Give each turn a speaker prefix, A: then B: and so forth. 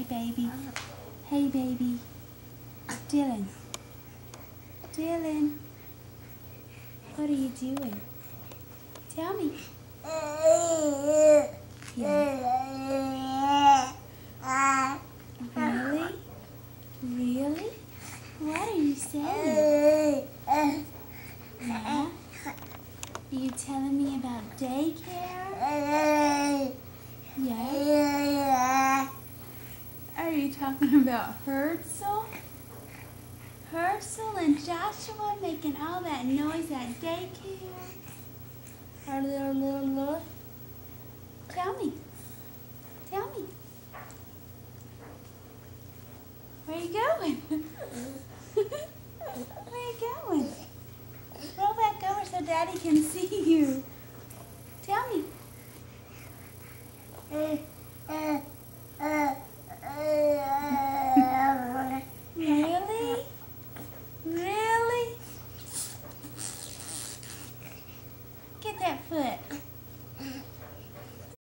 A: Hey, baby. Hey, baby. Dylan. Dylan. What are you doing? Tell me. Yeah. Really? Really? What are you saying? Yeah? Are you telling me about daycare? Yeah? Are talking about Herzl? Herzl and Joshua making all that noise at daycare? Our little, little, little. Tell me. Tell me. Where you going? Where you going? Roll back over so Daddy can see you. Tell me. Really? Really? Get that foot.